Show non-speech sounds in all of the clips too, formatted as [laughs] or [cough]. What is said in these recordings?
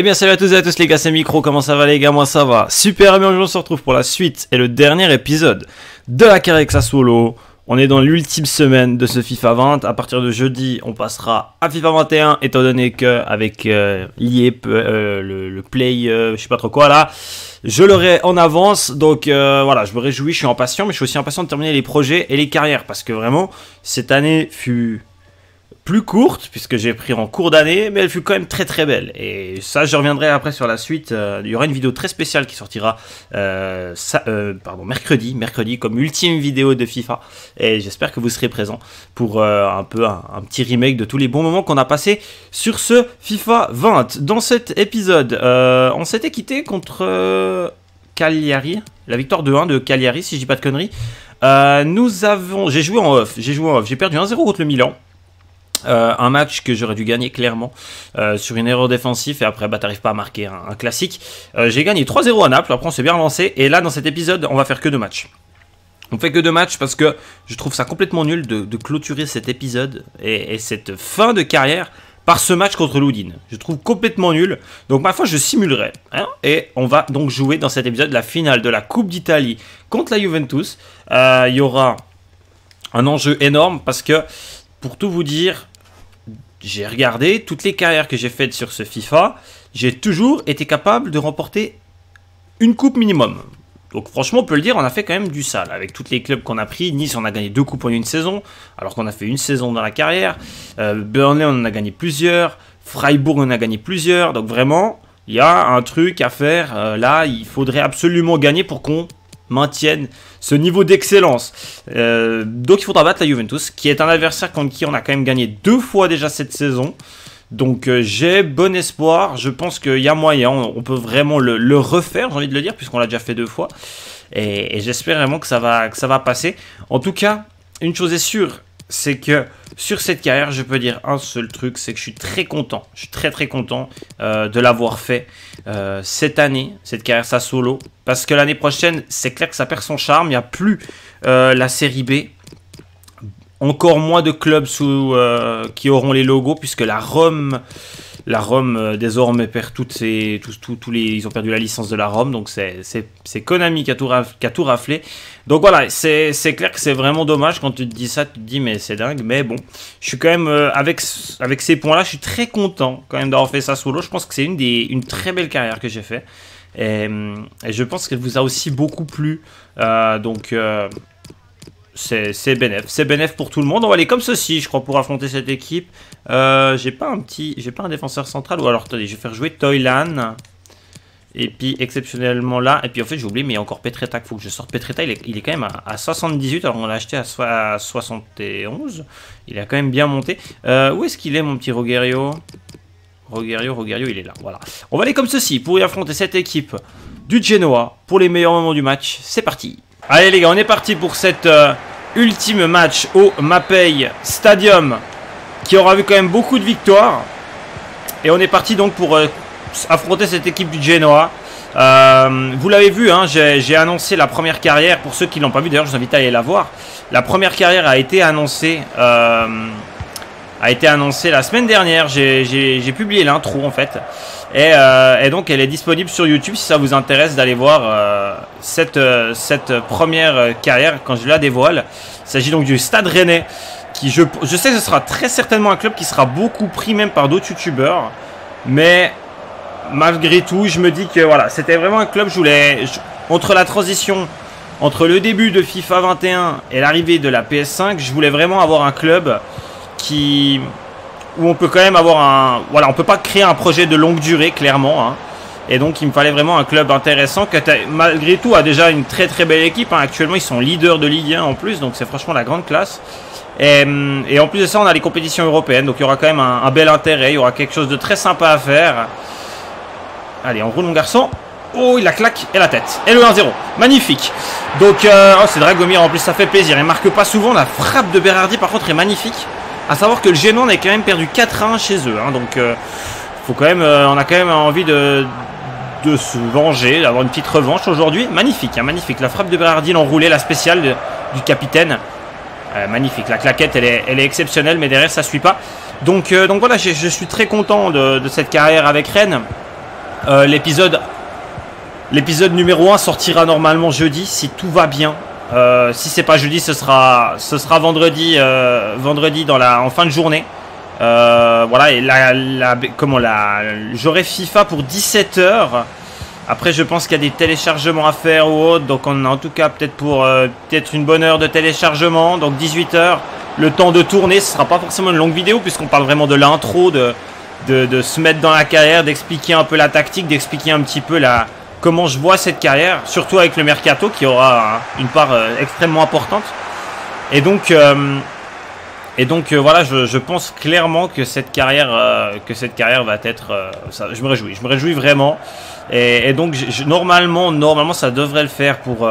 Eh bien salut à tous et à tous les gars, c'est Micro, comment ça va les gars? Moi ça va super bien, on se retrouve pour la suite et le dernier épisode de la carrière Solo. On est dans l'ultime semaine de ce FIFA 20. À partir de jeudi, on passera à FIFA 21, étant donné que avec euh, euh le, play, euh, je sais pas trop quoi là, je l'aurai en avance. Donc euh, voilà, je me réjouis, je suis impatient, mais je suis aussi impatient de terminer les projets et les carrières parce que vraiment, cette année fut plus courte, puisque j'ai pris en cours d'année, mais elle fut quand même très très belle. Et ça, je reviendrai après sur la suite. Euh, il y aura une vidéo très spéciale qui sortira euh, euh, pardon, mercredi, mercredi, comme ultime vidéo de FIFA. Et j'espère que vous serez présents pour un peu un, petit remake de tous les bons moments qu'on a passés sur ce FIFA 20. Dans cet épisode, on s'était quitté contre Cagliari, la victoire de 1 de Cagliari, si je dis pas de conneries. nous avons, j'ai joué en off, j'ai joué en off, j'ai perdu 1-0 contre le Milan. Euh, un match que j'aurais dû gagner clairement euh, sur une erreur défensive et après bah t'arrives pas à marquer un, classique. Euh, j'ai gagné 3-0 à Naples, après on s'est bien relancé et là dans cet épisode on va faire que deux matchs. On fait que deux matchs parce que je trouve ça complètement nul de, clôturer cet épisode et, cette fin de carrière par ce match contre Loudine. Je trouve complètement nul. Donc ma foi je simulerai. Hein, et on va donc jouer dans cet épisode la finale de la Coupe d'Italie contre la Juventus. Il y aura un enjeu énorme parce que pour tout vous dire, j'ai regardé toutes les carrières que j'ai faites sur ce FIFA, j'ai toujours été capable de remporter une coupe minimum. Donc franchement, on peut le dire, on a fait quand même du sale. Avec tous les clubs qu'on a pris, Nice, on a gagné deux coupes en une saison, alors qu'on a fait une saison dans la carrière. Euh, Burnley, on en a gagné plusieurs. Freiburg, on en a gagné plusieurs. Donc vraiment, il y a un truc à faire. Euh, là, il faudrait absolument gagner pour qu'on maintiennent ce niveau d'excellence. Euh, donc il faudra battre la Juventus, qui est un adversaire contre qui on a quand même gagné deux fois déjà cette saison. Donc euh, j'ai bon espoir, je pense qu'il y a moyen, on, peut vraiment le, refaire, j'ai envie de le dire, puisqu'on l'a déjà fait deux fois. Et, j'espère vraiment que ça, que ça va passer. En tout cas, une chose est sûre, c'est que sur cette carrière, je peux dire un seul truc, c'est que je suis très content, je suis très très content euh, de l'avoir fait euh, cette année, cette carrière ça solo, parce que l'année prochaine, c'est clair que ça perd son charme, il n'y a plus euh, la série B, encore moins de clubs sous, qui auront les logos, puisque la Rome la Rome euh, désormais perd toutes ses, les, ils ont perdu la licence de la Rome, donc c'est Konami qui a, tout raflé. Donc voilà, c'est clair que c'est vraiment dommage quand tu te dis ça, tu te dis mais c'est dingue, mais bon, je suis quand même euh, avec avec ces points-là, je suis très content quand même d'avoir fait ça solo. Je pense que c'est une très belle carrière que j'ai fait. Et, et, je pense qu'elle vous a aussi beaucoup plu. Euh, donc c'est bénéf. C'est bénéf pour tout le monde. On va aller comme ceci, je crois, pour affronter cette équipe. Euh, j'ai pas un petit... J'ai pas un défenseur central. Ou alors, attendez, je vais faire jouer Toylan. Et puis, exceptionnellement là. Et puis, en fait, j'ai oublié, mais il y a encore Petreta. Il faut que je sorte Petreta. Il est, il est quand même à, 78. Alors, on l'a acheté à, 71. Il a quand même bien monté. Euh, où est-ce qu'il est, mon petit Rogerio? Rogerio, Rogerio, il est là. Voilà. On va aller comme ceci pour y affronter cette équipe du Genoa. Pour les meilleurs moments du match. C'est parti. Allez les gars, on est parti pour cette euh, ultime match au Mapei Stadium qui aura vu quand même beaucoup de victoires. Et on est parti donc pour euh, affronter cette équipe du Genoa. Euh, vous l'avez vu, hein, j'ai annoncé la première carrière. Pour ceux qui l'ont pas vu, d'ailleurs, je vous invite à aller la voir. La première carrière a été annoncée, a été annoncée la semaine dernière. J'ai publié l'intro en fait. Euh, et, donc elle est disponible sur YouTube si ça vous intéresse d'aller voir euh, cette, euh, cette première carrière quand je la dévoile. Il s'agit donc du Stade Rennais qui je, je sais que ce sera très certainement un club qui sera beaucoup pris même par d'autres youtubeurs. Mais malgré tout je me dis que voilà c'était vraiment un club je voulais entre la transition entre le début de FIFA 21 et l'arrivée de la PS5 je voulais vraiment avoir un club qui où on peut quand même avoir un... Voilà, on peut pas créer un projet de longue durée, clairement. Hein. Et donc, il me fallait vraiment un club intéressant qui, malgré tout, a déjà une très très belle équipe. Hein. Actuellement, ils sont leaders de Ligue 1 en plus, donc c'est franchement la grande classe. Et, en plus de ça, on a les compétitions européennes, donc il y aura quand même un, bel intérêt. Il y aura quelque chose de très sympa à faire. Allez, on roule mon garçon. Oh, il la claque et la tête. Et le 1-0. Magnifique. Donc, euh, oh, c'est Dragomir en plus, ça fait plaisir. Il marque pas souvent. La frappe de Berardi, par contre, est magnifique. A savoir que le Génon a quand même perdu 4-1 chez eux. Hein, donc, euh, faut quand même, euh, on a quand même envie de, se venger, d'avoir une petite revanche aujourd'hui. Magnifique, hein, magnifique. La frappe de Berardi, l'enroulé, la spéciale du capitaine. Euh, magnifique. La claquette, elle est, elle est exceptionnelle, mais derrière, ça suit pas. Donc, voilà, je, suis très content de, cette carrière avec Rennes. L'épisode l'épisode numéro 1 sortira normalement jeudi si tout va bien. Euh, si c'est pas jeudi, ce sera ce sera vendredi euh, vendredi dans la en fin de journée. voilà et la, la comment la j'aurai FIFA pour 17 h Après je pense qu'il y a des téléchargements à faire ou autre donc on a en tout cas peut-être pour peut-être une bonne heure de téléchargement donc 18 h le temps de tourner, ce sera pas forcément une longue vidéo puisqu'on parle vraiment de l'intro de de, se mettre dans la carrière, d'expliquer un peu la tactique, d'expliquer un petit peu la, comment je vois cette carrière, surtout avec le mercato qui aura une part euh, extrêmement importante. Et donc, euh, et donc euh, voilà, je, pense clairement que cette carrière, que cette carrière va être, ça, je me réjouis, je me réjouis vraiment. Et, donc normalement, normalement, ça devrait le faire pour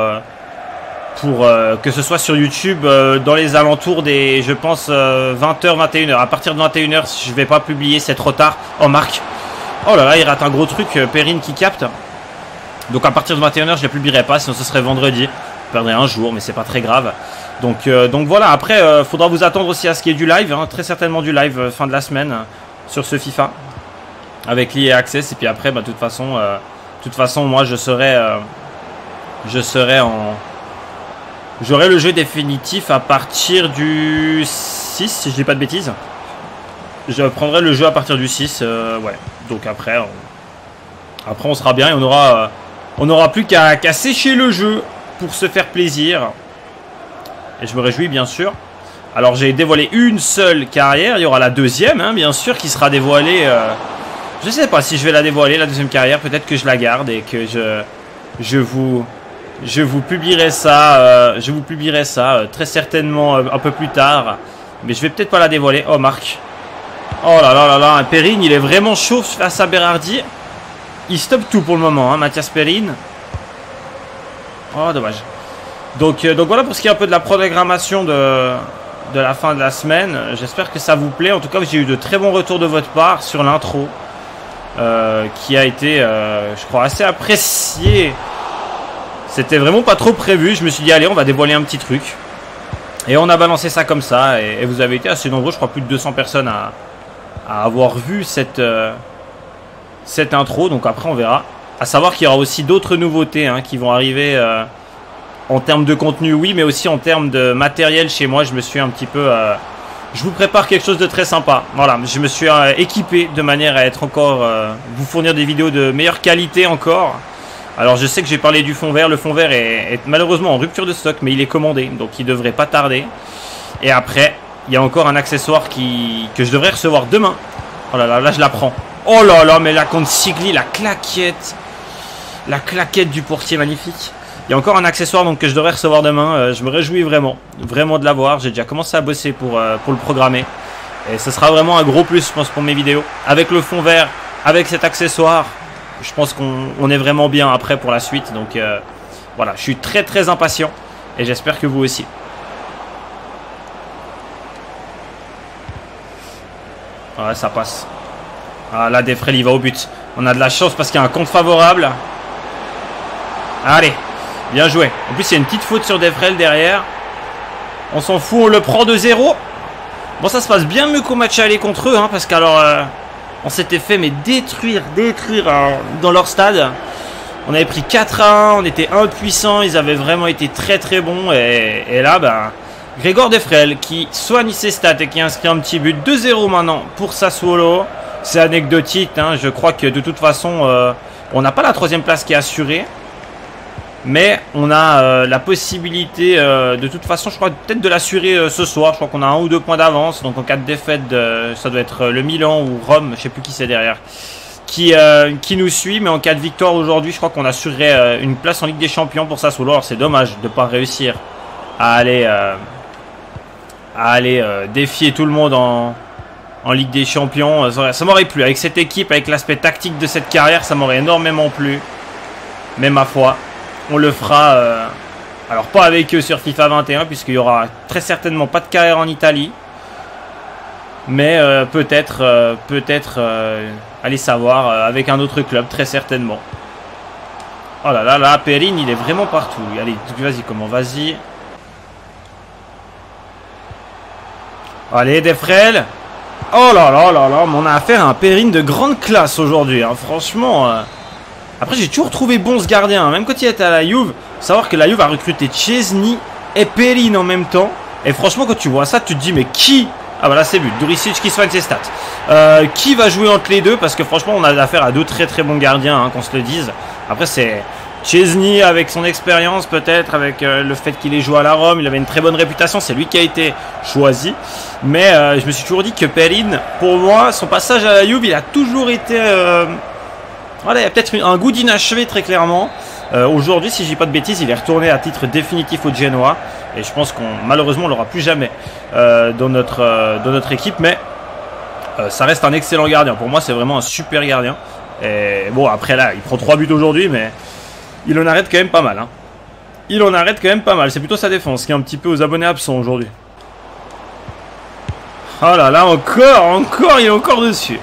pour euh, que ce soit sur YouTube euh, dans les alentours des, je pense, 20h, euh, 21h. À partir de 21h, je vais pas publier, c'est trop tard. Oh, Marc. Oh là là, il rate un gros truc, Perrine qui capte. Donc à partir de 21h, je ne publierai pas, sinon ce serait vendredi. Je perdrai un jour, mais c'est pas très grave. Donc, donc voilà, après, il faudra vous attendre aussi à ce qu'il y ait du live, hein. très certainement du live fin de la semaine sur ce FIFA avec l'IA Access. Et puis après, bah, de toute façon, toute façon, moi je serai, je serai en, J'aurai le jeu définitif à partir du 6, si je dis pas de bêtises. Je prendrai le jeu à partir du 6, euh, ouais. Donc après, on... après on sera bien et on aura, euh, on aura plus qu'à sécher le jeu pour se faire plaisir. Et je me réjouis bien sûr. Alors j'ai dévoilé une seule carrière, il y aura la deuxième, hein, bien sûr, qui sera dévoilée. Euh... Je sais pas si je vais la dévoiler, la deuxième carrière. Peut-être que je la garde et que je, je vous je vous publierai ça, euh, je vous publierai ça euh, très certainement euh, un peu plus tard. Mais je vais peut-être pas la dévoiler. Oh, Marc. Oh là là là là, Perrine, il est vraiment chaud face à Berardi. Il stoppe tout pour le moment, hein, Mathias Perrine. Oh, dommage. Donc, donc voilà pour ce qui est un peu de la programmation de, la fin de la semaine. J'espère que ça vous plaît. En tout cas, j'ai eu de très bons retours de votre part sur l'intro. qui a été, je crois, assez apprécié c'était vraiment pas trop prévu. Je me suis dit, allez, on va dévoiler un petit truc. Et on a balancé ça comme ça. Et, vous avez été assez nombreux, je crois plus de 200 personnes à, avoir vu cette, euh, cette intro. Donc après, on verra. À savoir qu'il y aura aussi d'autres nouveautés hein, qui vont arriver euh, en termes de contenu, oui, mais aussi en termes de matériel chez moi. Je me suis un petit peu. Euh, je vous prépare quelque chose de très sympa. Voilà, je me suis équipé de manière à être encore. vous fournir des vidéos de meilleure qualité encore. Alors je sais que j'ai parlé du fond vert. Le fond vert est, malheureusement en rupture de stock, mais il est commandé, donc il devrait pas tarder. Et après, il y a encore un accessoire qui, que je devrais recevoir demain. Oh là là, là je la prends. Oh là là, mais la compte Sigli, la claquette. La claquette du portier magnifique. Il y a encore un accessoire donc, que je devrais recevoir demain. Euh, je me réjouis vraiment, vraiment de l'avoir. J'ai déjà commencé à bosser pour, euh, pour le programmer. Et ce sera vraiment un gros plus, je pense, pour mes vidéos. Avec le fond vert, avec cet accessoire, je pense qu'on est vraiment bien après pour la suite. Donc euh, voilà, je suis très très impatient et j'espère que vous aussi. Ouais, ça passe. Ah, là, Defrel, il va au but. On a de la chance parce qu'il y a un compte favorable. Allez, bien joué. En plus, il y a une petite faute sur Defrel derrière. On s'en fout, on le prend de 0. Bon, ça se passe bien mieux qu'au match aller contre eux, hein, parce qu'alors... Euh, on s'était fait mais détruire, détruire hein, dans leur stade. On avait pris 4 à 1, on était impuissants, ils avaient vraiment été très très bons. Et, là, ben, Grégor Defrel qui soigne ses stats et qui inscrit un petit but 2-0 maintenant pour Sassuolo. C'est anecdotique, hein. je crois que de toute façon, euh, on n'a pas la troisième place qui est assurée. Mais on a euh, la possibilité, euh, de toute façon, je crois peut-être de l'assurer ce soir. Je crois qu'on a un ou deux points d'avance. Donc en cas de défaite, ça doit être le Milan ou Rome, je sais plus qui c'est derrière, qui, nous suit. Mais en cas de victoire aujourd'hui, je crois qu'on assurerait une place en Ligue des Champions pour ça Alors c'est dommage de ne pas réussir à aller défier tout le monde en, en Ligue des Champions. Ça m'aurait plu. Avec cette équipe, avec l'aspect tactique de cette carrière, ça m'aurait énormément plu. Mais ma foi, on le fera, euh, alors pas avec eux sur FIFA 21, puisqu'il y aura très certainement pas de carrière en Italie. Mais euh, peut-être, euh, peut-être, allez savoir, avec un autre club, très certainement. Oh là là là, Perrine, il est vraiment partout. Allez, vas-y, comment, vas-y. Allez, Defrel. Oh là là là là, on a affaire à un Perrine de grande classe aujourd'hui. Hein. Franchement, Après, j'ai toujours trouvé bon ce gardien. Hein. Même quand il était à la Juve, savoir que la Juve a recruté Chesney et Perrine en même temps. Et franchement, quand tu vois ça, tu te dis, mais qui? Ah bah là, c'est but. Duricic qui soigne ses stats. Euh, qui va jouer entre les deux? Parce que franchement, on a affaire à deux très très bons gardiens, hein, qu'on se le dise. Après, c'est Chesney avec son expérience peut-être, avec euh, le fait qu'il ait joué à la Rome, il avait une très bonne réputation, c'est lui qui a été choisi. Mais euh, je me suis toujours dit que Perrine, pour moi, son passage à la Juve, il a toujours été... Euh, voilà, il y a peut-être un goût d'inachevé très clairement. Aujourd'hui, si je dis pas de bêtises, il est retourné à titre définitif au Genoa. Et je pense qu'on malheureusement on l'aura plus jamais dans, notre, dans notre équipe. Mais ça reste un excellent gardien. Pour moi, c'est vraiment un super gardien. Et bon, après là, il prend 3 buts aujourd'hui, mais il en arrête quand même pas mal. Hein. Il en arrête quand même pas mal. C'est plutôt sa défense qui est un petit peu aux abonnés absents aujourd'hui. Oh là là, encore, encore, il est encore dessus.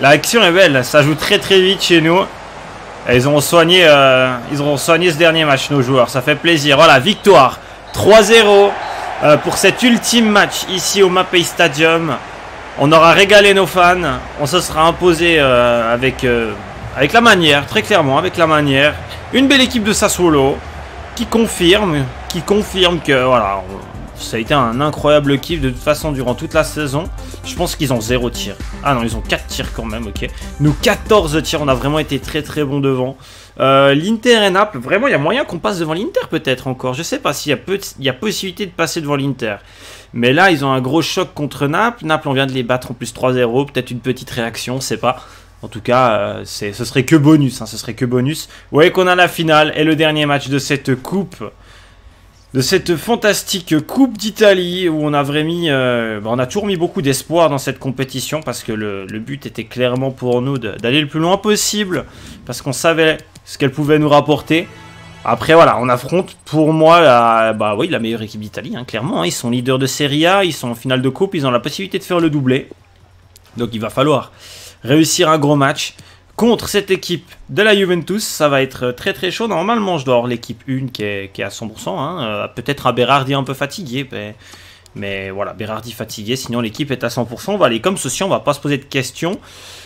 L'action est belle, ça joue très très vite chez nous. ils ont soigné, euh, ils ont soigné ce dernier match, nos joueurs. Ça fait plaisir. Voilà, victoire 3-0 euh, pour cet ultime match ici au Mapei Stadium. On aura régalé nos fans. On se sera imposé euh, avec, avec la manière, très clairement, avec la manière. Une belle équipe de Sassuolo qui confirme, qui confirme que voilà, ça a été un incroyable kiff de toute façon durant toute la saison. Je pense qu'ils ont 0 tir. Ah non, ils ont 4 tirs quand même, ok. Nous 14 tirs, on a vraiment été très très bon devant. Euh, L'Inter et Naples, vraiment il y a moyen qu'on passe devant l'Inter peut-être encore. Je sais pas s'il y, a possibilité de passer devant l'Inter. Mais là ils ont un gros choc contre Naples. Naples on vient de les battre en plus 3-0. Peut-être une petite réaction, c'est pas. En tout cas, euh, ce serait que bonus. Hein, serait que bonus. Vous voyez qu'on a la finale et le dernier match de cette coupe. De cette fantastique Coupe d'Italie où on a vraiment mis, euh, bah, on a toujours mis beaucoup d'espoir dans cette compétition parce que le, but était clairement pour nous d'aller le plus loin possible parce qu'on savait ce qu'elle pouvait nous rapporter. Après voilà, on affronte pour moi la, bah, meilleure équipe d'Italie, hein, clairement. Hein. ils sont leaders de Serie A, ils sont en finale de coupe, ils ont la possibilité de faire le doublé. Donc il va falloir réussir un gros match contre cette équipe de la Juventus. Ça va être très très chaud. Normalement, je dois avoir l'équipe 1 qui est, à 100%. Hein. Euh, peut-être un Berardi un peu fatigué. Mais, mais voilà, Berardi fatigué. Sinon, l'équipe est à 100%. On va aller comme ceci. On va pas se poser de questions.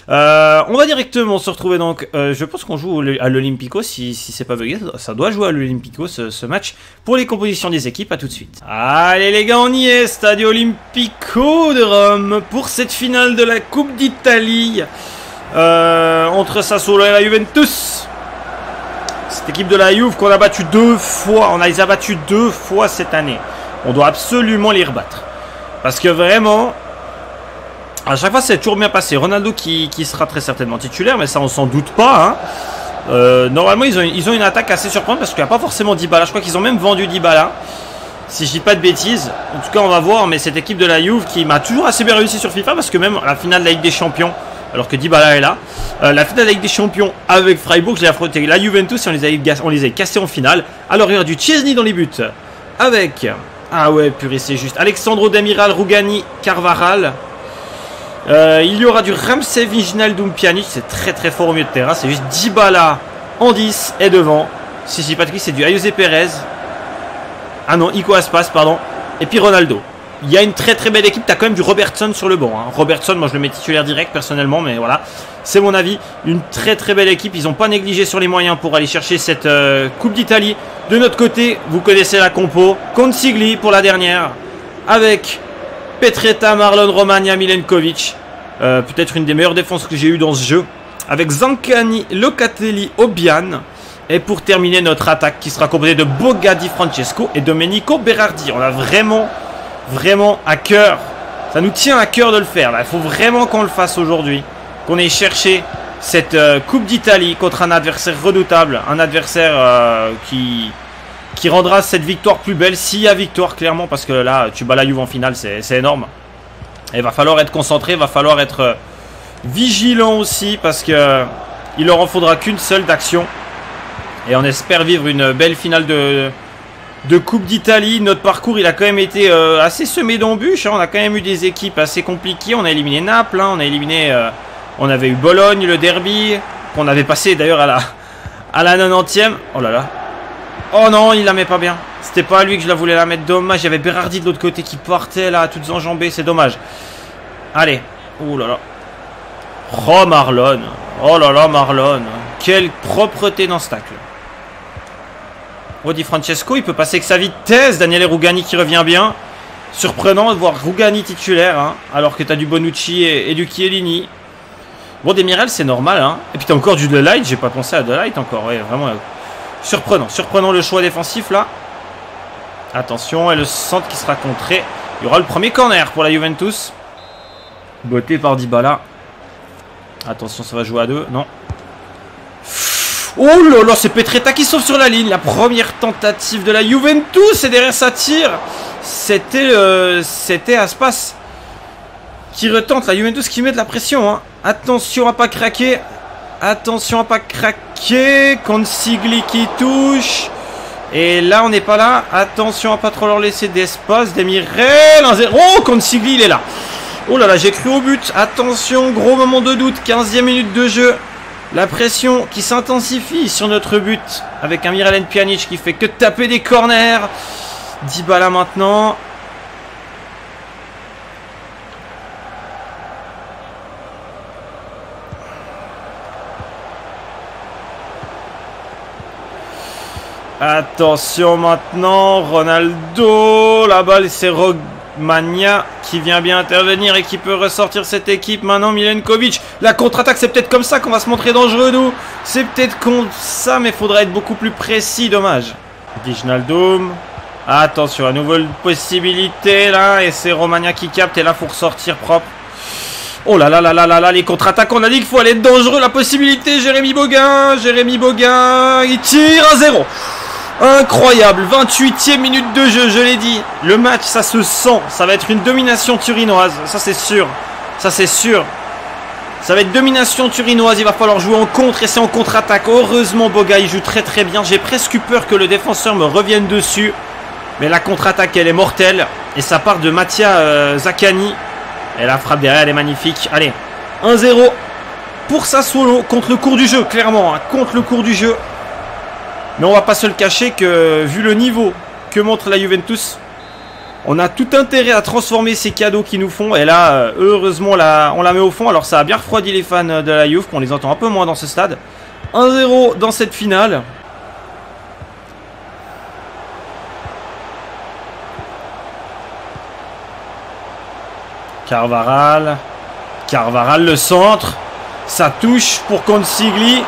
Euh, on va directement se retrouver donc. Euh, je pense qu'on joue à l'Olympico. Si, si c'est pas bugué, ça doit jouer à l'Olympico ce, match. Pour les compositions des équipes, à tout de suite. Allez les gars, on y est. Stadio Olimpico de Rome pour cette finale de la Coupe d'Italie euh, entre Sassuolo et la Juventus. Cette équipe de la Juve qu'on a battu deux fois. On a les a battus deux fois cette année. On doit absolument les rebattre. Parce que vraiment, à chaque fois, c'est toujours bien passé. Ronaldo qui, sera très certainement titulaire, mais ça, on s'en doute pas. Hein. Euh, normalement, ils ont, une attaque assez surprenante parce qu'il n'y a pas forcément Dybala. Je crois qu'ils ont même vendu Dybala. Si je dis pas de bêtises. En tout cas, on va voir. Mais cette équipe de la Juve qui m'a toujours assez bien réussi sur FIFA parce que même la finale de la Ligue des Champions, alors que Dybala est là, euh, la finale de la Ligue des Champions avec Freiburg, j'ai affronté la Juventus et on les, a, on les a cassés en finale. Alors, il y aura du Chesney dans les buts. Avec. Ah ouais, purée, c'est juste. Alexandro Demiral, Rugani, Carvaral. Euh, il y aura du Ramsey Viginal Pjanic, c'est très très fort au milieu de terrain. C'est juste Dybala en 10 et devant. Si pas de c'est du Ayose Perez. Ah non, Ico Aspas, pardon. Et puis Ronaldo. Il y a une très très belle équipe. T'as quand même du Robertson sur le banc. Hein. Robertson, moi je le mets titulaire direct personnellement, mais voilà. C'est mon avis. Une très très belle équipe. Ils n'ont pas négligé sur les moyens pour aller chercher cette euh, Coupe d'Italie. De notre côté, vous connaissez la compo. Consigli pour la dernière. Avec Petretta, Marlon Romagna, Milenkovic. Euh, peut-être une des meilleures défenses que j'ai eues dans ce jeu. Avec Zancani, Locatelli, Obian. Et pour terminer notre attaque qui sera composée de Bogadi Francesco et Domenico Berardi. On a vraiment, vraiment à cœur. Ça nous tient à cœur de le faire. Il faut vraiment qu'on le fasse aujourd'hui. Qu'on ait cherché cette euh, Coupe d'Italie contre un adversaire redoutable. Un adversaire euh, qui, qui rendra cette victoire plus belle s'il y a victoire clairement parce que là tu bats la Juve en finale c'est énorme et il va falloir être concentré il va falloir être euh, vigilant aussi parce que il leur en faudra qu'une seule d'action et on espère vivre une belle finale de, de Coupe d'Italie notre parcours il a quand même été euh, assez semé d'embûches hein. on a quand même eu des équipes assez compliquées on a éliminé Naples hein. on a éliminé on avait eu Bologne le derby qu'on avait passé d'ailleurs à la à la 90e oh là là Oh non, il la met pas bien. C'était pas à lui que je la voulais la mettre. Dommage, il y avait Berardi de l'autre côté qui partait là, toutes enjambées. C'est dommage. Allez. Oh là là. Oh Marlon. Oh là là, Marlon. quelle propreté dans. Rodi Francesco, il peut passer avec sa vitesse. Daniele Rugani qui revient bien. Surprenant de voir Rugani titulaire, hein, alors que tu as du Bonucci et, du Chiellini. Bon, Demirel, c'est normal. Hein. Et puis tu as encore du Delight. J'ai pas pensé à Delight encore. Vraiment euh, surprenant. Surprenant le choix défensif là. Attention, et le centre qui sera contré. Il y aura le premier corner pour la Juventus. Beauté par Dybala. Attention, ça va jouer à deux. Non. Oh là là, c'est Petretta qui sauve sur la ligne. La première tentative de la Juventus. Et derrière, ça tire. C'était euh, Aspas qui retente. La Juventus qui met de la pression. Hein. Attention à pas craquer. Attention à pas craquer. Consigli qui touche. Et là, on n'est pas là. Attention à pas trop leur laisser d'espace. Demirel 1-0. Oh, Consigli, il est là. Oh là là, j'ai cru au but. Attention, gros moment de doute. 15e minute de jeu. La pression qui s'intensifie sur notre but. Avec un Miralem Pjanic qui fait que taper des corners. Dybala maintenant. Attention maintenant, Ronaldo, la balle c'est Rogmania qui vient bien intervenir et qui peut ressortir cette équipe. Maintenant Milenkovic, la contre-attaque c'est peut-être comme ça qu'on va se montrer dangereux nous. C'est peut-être comme ça mais il faudrait être beaucoup plus précis, dommage. Wijnaldum, attention, à nouvelle possibilité là et c'est Romagna qui capte et là faut ressortir propre. Oh là là là là là là, les contre-attaques, on a dit qu'il faut aller dangereux, la possibilité, Jérémy Boguin, Jérémy Boguin, il tire à zéro. Incroyable, 28e minute de jeu, je l'ai dit. Le match, ça se sent. Ça va être une domination turinoise, ça c'est sûr. Ça c'est sûr. Ça va être domination turinoise, il va falloir jouer en contre et c'est en contre-attaque. Heureusement, Boga, il joue très très bien. J'ai presque eu peur que le défenseur me revienne dessus. Mais la contre-attaque, elle est mortelle. Et ça part de Mattia euh, Zaccani. Et la frappe derrière, elle est magnifique. Allez, 1-0 pour Sassuolo contre le cours du jeu, clairement. Hein, contre le cours du jeu. Mais on va pas se le cacher que vu le niveau que montre la Juventus, on a tout intérêt à transformer ces cadeaux qu'ils nous font. Et là, euh, heureusement, on la, met au fond. Alors ça a bien refroidi les fans de la Juve, qu'on les entend un peu moins dans ce stade. 1-0 dans cette finale. Carvaral. Carvaral le centre. Ça touche pour Consigli.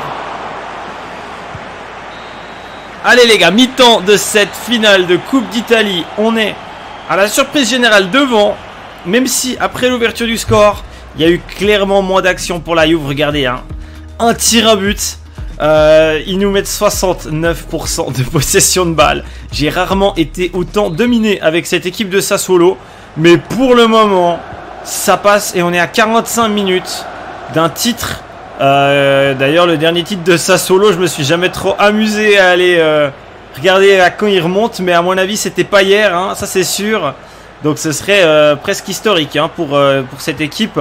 Allez les gars, mi-temps de cette finale de Coupe d'Italie. On est à la surprise générale devant. Même si après l'ouverture du score, il y a eu clairement moins d'action pour la Juve. Regardez, hein. un tir à but. Euh, ils nous mettent 69% de [laughs] possession de balle. J'ai rarement été autant dominé avec cette équipe de Sassuolo. Mais pour le moment, ça passe et on est à 45 minutes d'un titre euh, d'ailleurs, le dernier titre de Sassuolo, je me suis jamais trop amusé à aller euh, regarder à quand il remonte, mais à mon avis, c'était pas hier, hein, ça c'est sûr. Donc ce serait euh, presque historique hein, pour, pour cette équipe.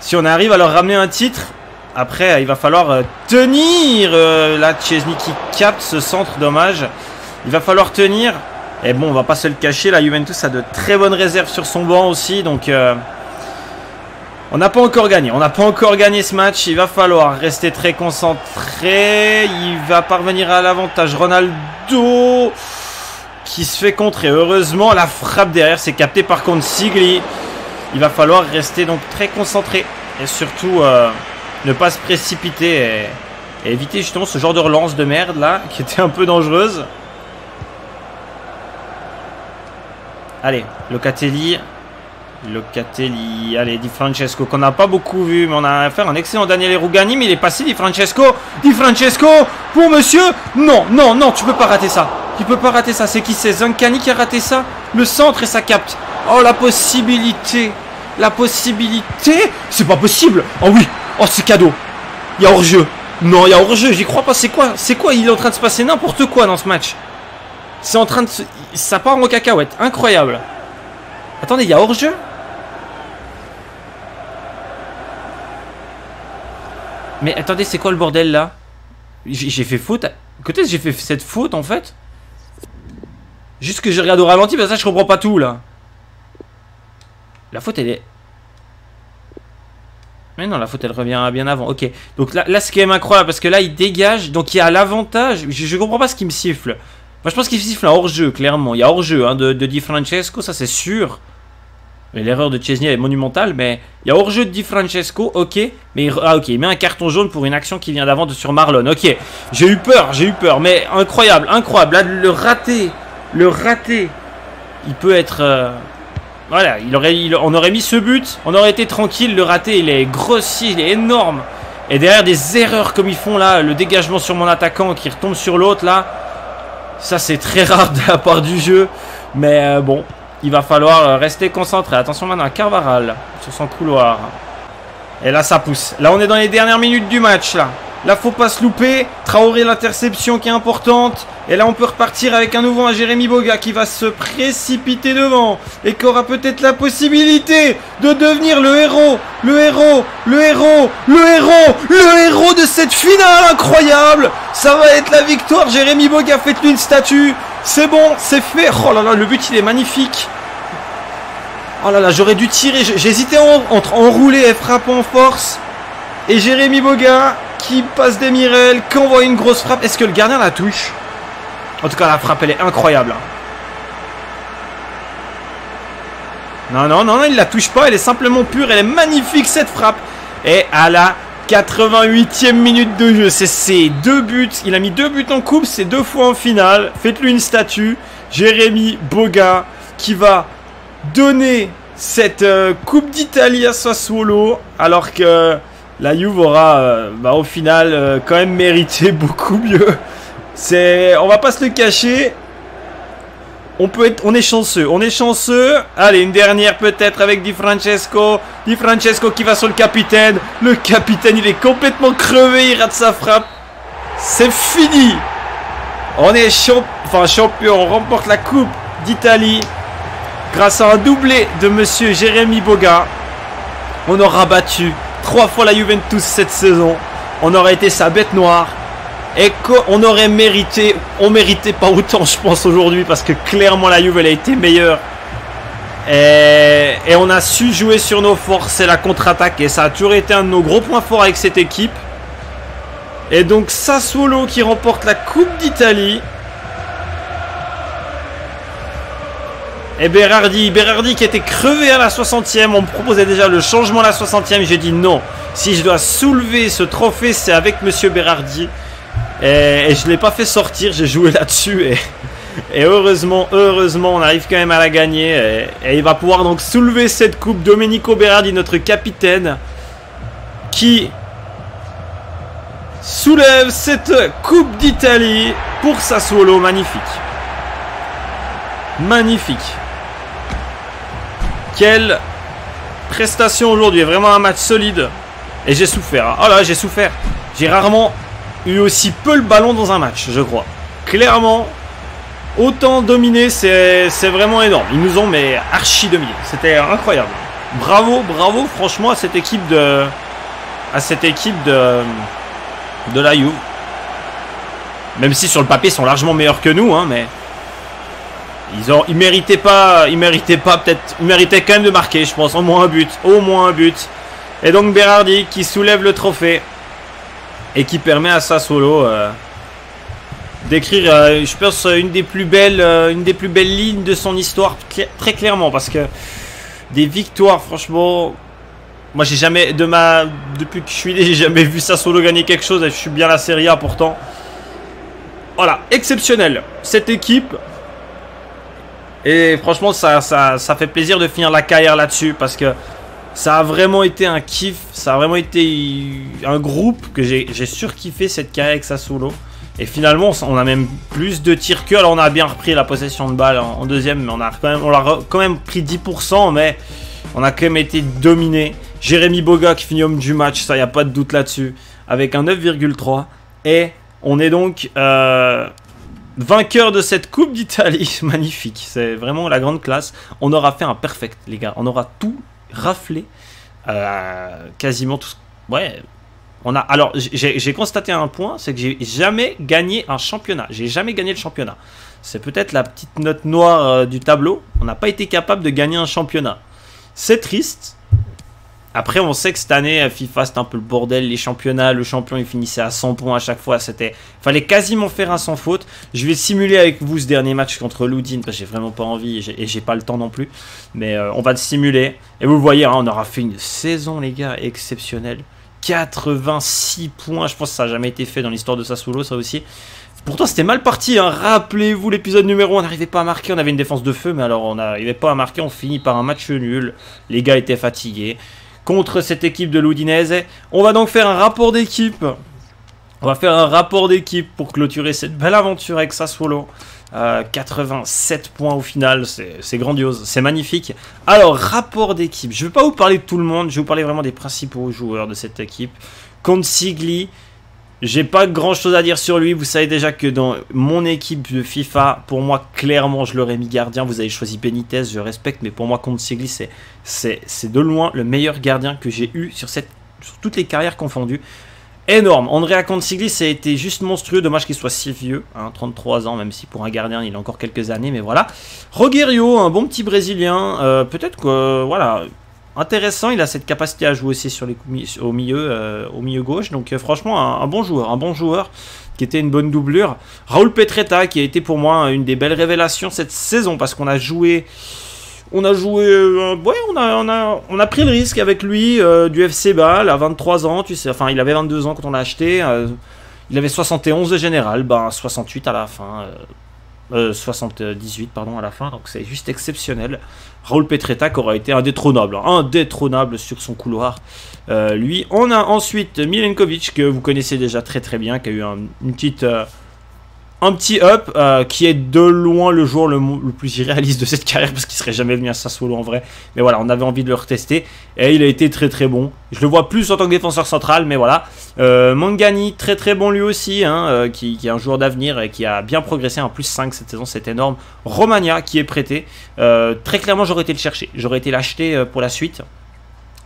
Si on arrive à leur ramener un titre, après il va falloir tenir. là, Chesney qui capte ce centre, dommage. Il va falloir tenir. Et bon, on va pas se le cacher, la Juventus a de très bonnes réserves sur son banc aussi, donc on n'a pas encore gagné. On n'a pas encore gagné ce match. Il va falloir rester très concentré. Il va parvenir à l'avantage. Ronaldo qui se fait contrer. Heureusement, la frappe derrière, c'est capté par contre Sigli. Il va falloir rester donc très concentré. Et surtout, euh, ne pas se précipiter. Et, éviter justement ce genre de relance de merde là, qui était un peu dangereuse. Allez, Locatelli Locatelli, allez, Di Francesco, qu'on n'a pas beaucoup vu, mais on a affaire à un excellent Daniele Rugani, mais il est passé, Di Francesco, Di Francesco, pour monsieur, non, non, non, tu peux pas rater ça, tu peux pas rater ça, c'est qui? C'est Zancani qui a raté ça? Le centre et ça capte, oh la possibilité, la possibilité, c'est pas possible, oh oui, oh c'est cadeau, il y a hors-jeu, non, il y a hors-jeu, j'y crois pas, c'est quoi, c'est quoi, il est en train de se passer n'importe quoi dans ce match, c'est en train de se... ça part en cacahuète, incroyable. Attendez, il y a hors-jeu? Mais attendez, c'est quoi le bordel là? J'ai fait faute. Côté, j'ai fait cette faute en fait Juste que je regarde au ralenti, parce ça je comprends pas tout là. La faute elle est. Mais non, la faute, elle revient bien avant. Ok. Donc là, là c'est quand même incroyable parce que là, il dégage. Donc il y a l'avantage. Je, je comprends pas ce qui me siffle. Moi, je pense qu'il siffle un hors-jeu, clairement. Il y a hors-jeu hein, de Di Francesco, ça c'est sûr. L'erreur de Chesney est monumentale, mais il y a hors-jeu de Di Francesco, ok. Mais il, ah, met un carton jaune pour une action qui vient d'avant sur Marlon. Ok, j'ai eu peur, j'ai eu peur, mais incroyable, incroyable. Là, le raté, le raté, il peut être. euh, voilà, il aurait, on aurait mis ce but, on aurait été tranquille. Le raté, il est grossier, il est énorme. Et derrière des erreurs comme ils font là, le dégagement sur mon attaquant qui retombe sur l'autre là, ça c'est très rare de la part du jeu. Mais euh, bon, il va falloir euh, rester concentré. Attention maintenant à Carvaral sur son couloir. Et là ça pousse. Là on est dans les dernières minutes du match là. Faut pas se louper. Traoré l'interception qui est importante. Et là on peut repartir avec un nouveau Jérémy Boga qui va se précipiter devant. Et qui aura peut-être la possibilité de devenir le héros. Le héros. Le héros. Le héros. Le héros de cette finale incroyable. Ça va être la victoire. Jérémy Boga faites-lui une statue. C'est bon, c'est fait. Oh là là, le but il est magnifique. Oh là là, j'aurais dû tirer. J'hésitais en- entre enrouler et frapper en force. Et Jérémy Boga qui passe des mirelles, qui envoie une grosse frappe. Est-ce que le gardien la touche? En tout cas, la frappe elle est incroyable. hein. Non, non, non, non, il la touche pas. Elle est simplement pure. Elle est magnifique cette frappe. Et à la 88e minute de jeu, c'est ses deux buts. Il a mis deux buts en coupe, c'est deux fois en finale. Faites-lui une statue. Jérémy Boga qui va donner cette euh, Coupe d'Italie à Sassuolo alors que la Juve aura euh, bah, au final euh, quand même mérité [laughs] beaucoup mieux. On va pas se le cacher. On peut on est chanceux, on est chanceux. Allez, une dernière peut-être avec Di Francesco. Di Francesco qui va sur le capitaine. Le capitaine, il est complètement crevé, il rate sa frappe. C'est fini. On est champ- champion, on remporte la Coupe d'Italie grâce à un doublé de Monsieur Jérémy Boga. On aura battu trois fois la Juventus cette saison. On aurait été sa bête noire. Et qu'on aurait mérité, on méritait pas autant, je pense, aujourd'hui, parce que clairement la Juve, elle a été meilleure. Et, on a su jouer sur nos forces et la contre-attaque. Et ça a toujours été un de nos gros points forts avec cette équipe. Et donc Sassuolo qui remporte la Coupe d'Italie. Et Berardi, Berardi qui était crevé à la 60e, on me proposait déjà le changement à la 60e, j'ai dit non. Si je dois soulever ce trophée, c'est avec Monsieur Berardi. Et, et je ne l'ai pas fait sortir, j'ai joué [laughs] là-dessus. Et, heureusement, heureusement, on arrive quand même à la gagner. Et, il va pouvoir donc soulever cette coupe. Domenico Berardi, notre capitaine, qui soulève cette coupe d'Italie pour Sassuolo. Magnifique. Magnifique. Quelle prestation aujourd'hui. Vraiment un match solide. Et j'ai souffert. Oh là, j'ai souffert. J'ai rarement eu aussi peu le ballon dans un match, je crois. Clairement, autant c'est c'est vraiment énorme. Ils nous ont mais archi dominé. C'était incroyable. Bravo, bravo, franchement, à cette équipe de. À cette équipe de. De la Juve. Même si sur le papier, ils sont largement meilleurs que nous, hein, mais. Ils, ont, ils méritaient pas, ils méritaient pas peut-être, ils méritaient quand même de marquer, je pense, au moins un but, au moins un but. Et donc Berardi qui soulève le trophée et qui permet à Sassuolo euh, d'écrire, euh, je pense, une des plus belles, euh, une des plus belles lignes de son histoire, très clairement, parce que des victoires, franchement, moi j'ai jamais, de ma, depuis que je suis né, [laughs] j'ai jamais vu Sassuolo gagner quelque chose. Et je suis bien la Serie A pourtant. Voilà, exceptionnel. Cette équipe, et franchement, ça, ça, ça fait plaisir de finir la carrière là-dessus parce que ça a vraiment été un kiff. Ça a vraiment été un groupe que j'ai surkiffé cette carrière avec Sassuolo. Et finalement, on a même plus de tirs que. Alors, on a bien repris la possession de balle en, deuxième, mais on a quand même, pris 10%, mais on a quand même été dominé. Jérémy Boga qui finit homme du match, ça, y a pas de doute là-dessus, avec un 9,3. Et on est donc euh, vainqueur de cette Coupe d'Italie. [laughs] Magnifique, c'est vraiment la grande classe. On aura fait un perfect, les gars. On aura tout raflé. Euh, quasiment tout. Ouais. On a. Alors, j'ai constaté un point, c'est que j'ai jamais gagné un championnat. J'ai jamais gagné le championnat. C'est peut-être la petite note noire euh, du tableau. On n'a pas été capable de gagner un championnat. C'est triste. Après, on sait que cette année, FIFA, c'était un peu le bordel. Les championnats, le champion, il finissait à 100 points à chaque fois. C'était, fallait quasiment faire un sans faute. Je vais simuler avec vous ce dernier match contre Loudin, parce j'ai vraiment pas envie et j'ai pas le temps non plus. Mais euh, on va le simuler. Et vous voyez, hein, on aura fait une saison, les gars, exceptionnelle. 86 points, je pense que ça n'a jamais été fait dans l'histoire de Sassuolo, ça aussi. Pourtant, c'était mal parti. Hein. Rappelez-vous l'épisode numéro 1, on n'arrivait pas à marquer. On avait une défense de feu, mais alors on n'arrivait pas à marquer. On finit par un match nul. Les gars étaient fatigués contre cette équipe de l'Udinese. On va donc faire un rapport d'équipe. On va faire un rapport d'équipe pour clôturer cette belle aventure avec Sassuolo. 87 euh, points au final, c'est grandiose, c'est magnifique. Alors, rapport d'équipe, je ne vais pas vous parler de tout le monde, je vais vous parler vraiment des principaux joueurs de cette équipe. Consigli, j'ai pas grand chose à dire sur lui. Vous savez déjà que dans mon équipe de FIFA, pour moi, clairement, je l'aurais mis gardien. Vous avez choisi Benitez, je respecte, mais pour moi, contre Sigli, c'est de loin le meilleur gardien que j'ai eu sur, cette, sur toutes les carrières confondues. Énorme. Andrea Consigli, ça a été juste monstrueux. Dommage qu'il soit si vieux, 33 hein, ans, même si pour un gardien, il a encore quelques années, mais voilà. Rogerio, un bon petit Brésilien. Euh, peut-être que, voilà, intéressant. Il a cette capacité à jouer aussi sur les au milieu, euh, au milieu gauche. Donc euh, franchement, un, bon joueur, un bon joueur qui était une bonne doublure. Raoul Petretta qui a été pour moi une des belles révélations cette saison parce qu'on a joué. On a joué, euh, ouais, on a, pris le risque avec lui du FC Bâle à 23 ans, tu sais, enfin il avait 22 ans quand on l'a acheté, il avait 71 de général, ben 68 à la fin, 78 euh, pardon à la fin, donc c'est juste exceptionnel. Raoul Petretta qui aura été indétrônable, hein, indétrônable sur son couloir. Euh, lui, on a ensuite Milenkovic que vous connaissez déjà très très bien, qui a eu une petite euh, un petit up euh, qui est de loin le joueur le, plus irréaliste de cette carrière parce qu'il serait jamais venu à Sassuolo en vrai. Mais voilà, on avait envie de le retester et il a été très très bon. Je le vois plus en tant que défenseur central, mais voilà. Euh, Mangani, très très bon lui aussi, hein, euh, qui, est un joueur d'avenir et qui a bien progressé en plus 5 cette saison, c'est énorme. Romagna qui est prêté. très clairement, j'aurais été le chercher, j'aurais été l'acheter pour la suite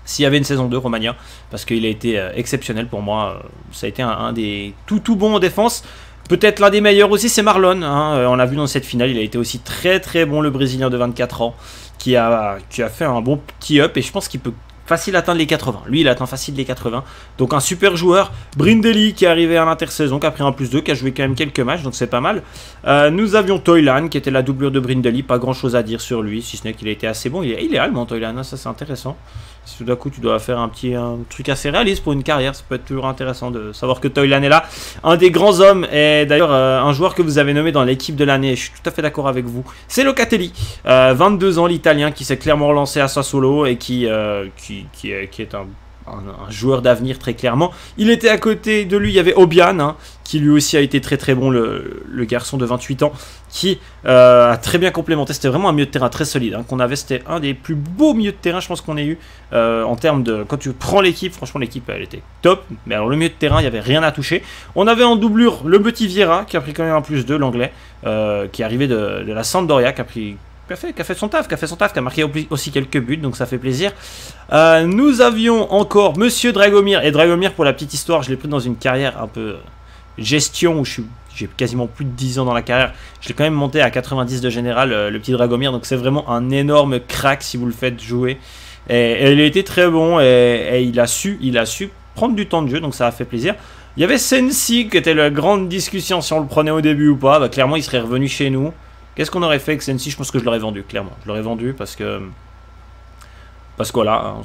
s'il y avait une saison 2 Romagna parce qu'il a été exceptionnel pour moi ça a été un, un des tout tout bons en défense Peut-être l'un des meilleurs aussi, c'est Marlon. Hein. Euh, on l'a vu dans cette finale, il a été aussi très très bon, le Brésilien de 24 ans, qui a, fait un bon petit up et je pense qu'il peut facile atteindre les 80. Lui, il atteint facile les 80. Donc un super joueur. Brindelli qui est arrivé à l'intersaison, qui a pris un plus 2, qui a joué quand même quelques matchs, donc c'est pas mal. Euh, nous avions Toylan qui était la doublure de Brindelli. Pas grand chose à dire sur lui, si ce n'est qu'il a été assez bon. Il est, il est allemand, Toylan, hein, ça c'est intéressant. Si tout d'un coup tu dois faire un petit truc assez réaliste pour une carrière, ça peut être toujours intéressant de savoir que Toylan est là. Un des grands hommes, et d'ailleurs euh, un joueur que vous avez nommé dans l'équipe de l'année, je suis tout à fait d'accord avec vous, c'est Locatelli. 22 euh, ans, l'Italien, qui s'est clairement relancé à Sassuolo et qui, qui, qui, est, un un, joueur d'avenir très clairement. Il était à côté de lui, il y avait Obian, hein, qui lui aussi a été très très bon, le, garçon de 28 ans, qui euh, a très bien complémenté. C'était vraiment un milieu de terrain très solide hein, qu'on avait. C'était un des plus beaux milieux de terrain, je pense qu'on ait eu euh, en termes de. Quand tu prends l'équipe, franchement, l'équipe elle était top. Mais alors, le milieu de terrain, il n'y avait rien à toucher. On avait en doublure le petit Vieira, qui a pris quand même un plus 2, l'anglais, euh, qui arrivé de, de la Sampdoria, qui a pris qui a, fait, son taf, qui a son taf, qui a marqué aussi quelques buts, donc ça fait plaisir. Euh, nous avions encore Monsieur Dragomir, et Dragomir, pour la petite histoire, je l'ai pris dans une carrière un peu gestion, où j'ai quasiment plus de 10 ans dans la carrière, je l'ai quand même monté à 90 de général, euh, le petit Dragomir, donc c'est vraiment un énorme crack si vous le faites jouer. Et, il a très bon, et, il, a su, il a su prendre du temps de jeu, donc ça a fait plaisir. Il y avait Sensi, qui était la grande discussion si on le prenait au début ou pas, bah, clairement il serait revenu chez nous. Qu'est-ce qu'on aurait fait avec Sensi? Je pense que je l'aurais vendu, clairement. Je l'aurais vendu parce que. Parce que voilà, hein,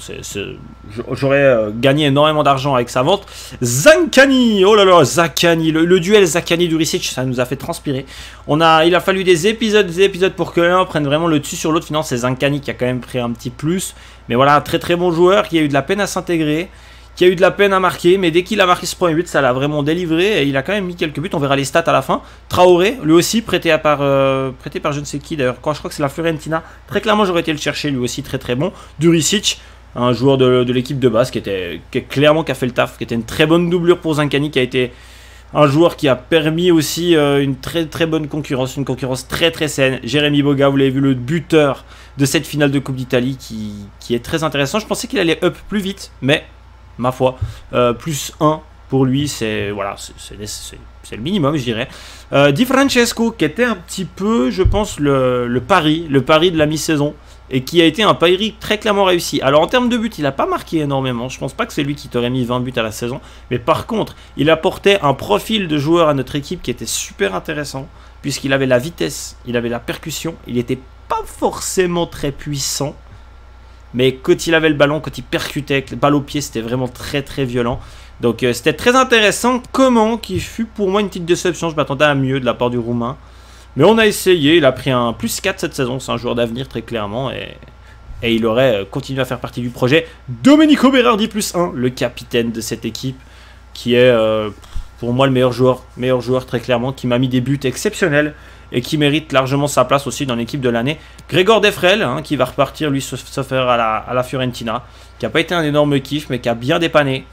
j'aurais euh, gagné énormément d'argent avec sa vente. Zankani Oh là là, Zankani le, duel Zankani-Duricic, ça nous a fait transpirer. Il a fallu des épisodes, des épisodes pour que l'un prenne vraiment le dessus sur l'autre. Finalement, c'est Zankani qui a quand même pris un petit plus. Mais voilà, très très bon joueur qui a eu de la peine à s'intégrer qui a eu de la peine à marquer, mais dès qu'il a marqué ce point 8, ça l'a vraiment délivré et il a quand même mis quelques buts. On verra les stats à la fin. Traoré, lui aussi, prêté, par, euh, prêté par je ne sais qui d'ailleurs. Je crois que c'est la Fiorentina. Très clairement, j'aurais été le chercher, lui aussi, très très bon. Duricic, un joueur de, l'équipe de base qui était clairement qui fait le taf, qui était une très bonne doublure pour Zancani, qui a été un joueur qui a permis aussi euh, une très très bonne concurrence, une concurrence très très saine. Jérémy Boga, vous l'avez vu, le buteur de cette finale de Coupe d'Italie qui est très intéressant. Je pensais qu'il allait up plus vite, mais ma foi. Euh, plus 1 pour lui, c'est voilà, c'est le minimum, je dirais. Euh, Di Francesco, qui était un petit peu, je pense, le, pari, le pari de la mi-saison. et qui a été un pari très clairement réussi. Alors en termes de buts, il n'a pas marqué énormément. Je pense pas que c'est lui qui t'aurait mis 20 buts à la saison. Mais par contre, il apportait un profil de joueur à notre équipe qui était super intéressant, puisqu'il avait la vitesse, il avait la percussion, il n'était pas forcément très puissant. Mais quand il avait le ballon, quand il percutait le balle au pied, c'était vraiment très très violent. Donc euh, c'était très intéressant. Comment qui fut pour moi une petite déception. Je m'attendais à mieux de la part du Roumain. Mais on a essayé, il a pris un plus 4 cette saison, c'est un joueur d'avenir très clairement, et, et, il aurait euh, continué à faire partie du projet. Domenico Berardi plus 1, le capitaine de cette équipe, qui est euh, pour moi le meilleur joueur, meilleur joueur très clairement, qui m'a mis des buts exceptionnels, et qui mérite largement sa place aussi dans l'équipe de l'année. Grégor Defrel, hein, qui va repartir lui se, faire à la, Fiorentina, qui n'a pas été un énorme kiff, mais qui a bien dépanné.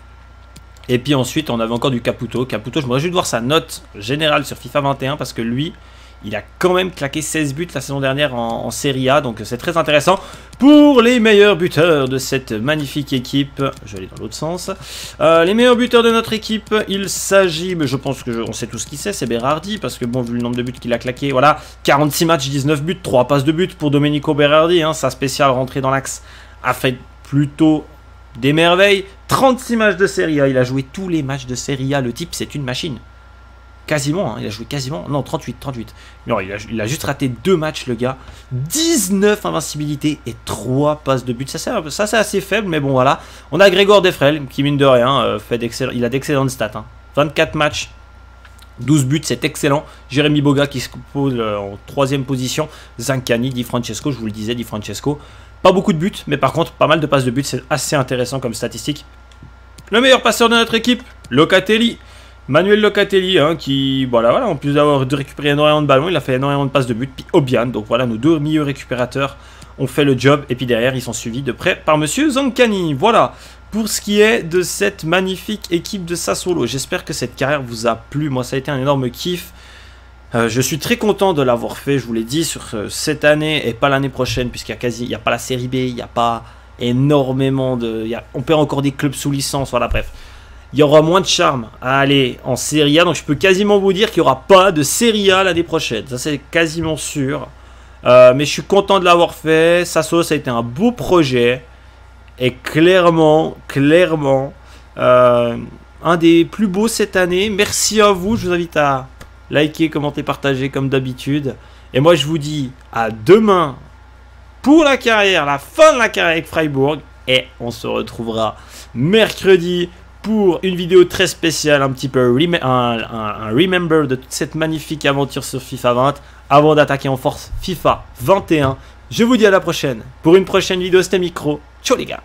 Et puis ensuite, on avait encore du Caputo. Caputo, je me réjouis de voir sa note générale sur FIFA 21 parce que lui, il a quand même claqué 16 buts la saison dernière en, Serie A, donc c'est très intéressant pour les meilleurs buteurs de cette magnifique équipe. Je vais aller dans l'autre sens. Euh, les meilleurs buteurs de notre équipe, il s'agit, mais je pense que on sait tout ce qu'il sait, c'est Berardi, parce que bon, vu le nombre de buts qu'il a claqué, voilà, 46 matchs, 19 buts, 3 passes de but pour Domenico Berardi, hein, sa spéciale rentrée dans l'axe a fait plutôt des merveilles. 36 matchs de Serie A, il a joué tous les matchs de Serie A, le type c'est une machine. Quasiment, hein, il a joué quasiment. Non, 38, 38. Non, il a, juste raté deux matchs, le gars. 19 invincibilités et 3 passes de but. Ça, c'est assez faible, mais bon, voilà. On a Grégor Defrel, qui, mine de rien, euh, fait il a d'excellentes stats. 24 hein. matchs, 12 buts, c'est excellent. Jérémy Boga qui se pose euh, en troisième position. Zancani, Di Francesco, je vous le disais, Di Francesco. Pas beaucoup de buts, mais par contre, pas mal de passes de but. C'est assez intéressant comme statistique. Le meilleur passeur de notre équipe, Locatelli. Manuel Locatelli, hein, qui, voilà, voilà, en plus d'avoir récupéré énormément de ballons, il a fait énormément de passes de but. Puis Obian, donc voilà, nos deux milieux récupérateurs ont fait le job. Et puis derrière, ils sont suivis de près par Monsieur Zancani. Voilà, pour ce qui est de cette magnifique équipe de Sassuolo. J'espère que cette carrière vous a plu. Moi, ça a été un énorme kiff. Euh, je suis très content de l'avoir fait, je vous l'ai dit, sur euh, cette année et pas l'année prochaine, puisqu'il n'y a a pas la série B, il n'y a pas énormément de... on perd encore des clubs sous licence, voilà, bref il y aura moins de charme à aller en Serie A. Donc je peux quasiment vous dire qu'il n'y aura pas de Serie A l'année prochaine. Ça c'est quasiment sûr. Euh, mais je suis content de l'avoir fait. Sasso, ça a été un beau projet. Et clairement, clairement, euh, un des plus beaux cette année. Merci à vous. Je vous invite à liker, commenter, partager comme d'habitude. Et moi je vous dis à demain pour la carrière, la fin de la carrière avec Freiburg. Et on se retrouvera mercredi pour une vidéo très spéciale, un petit peu un, remember de toute cette magnifique aventure sur FIFA 20 avant d'attaquer en force FIFA 21. Je vous dis à la prochaine pour une prochaine vidéo, c'était Micro. Ciao les gars